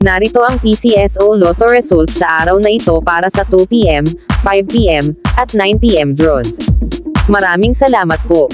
Narito ang PCSO Lotto results sa araw na ito para sa 2pm, 5pm, at 9pm draws. Maraming salamat po.